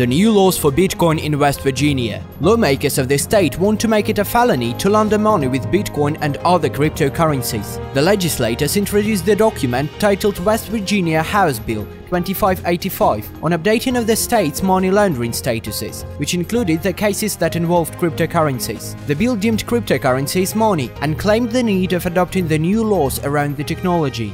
The new laws for Bitcoin in West Virginia. Lawmakers of the state want to make it a felony to launder money with Bitcoin and other cryptocurrencies. The legislators introduced the document titled West Virginia House Bill 2585 on updating of the state's money laundering statuses, which included the cases that involved cryptocurrencies. The bill deemed cryptocurrencies money and claimed the need of adopting the new laws around the technology.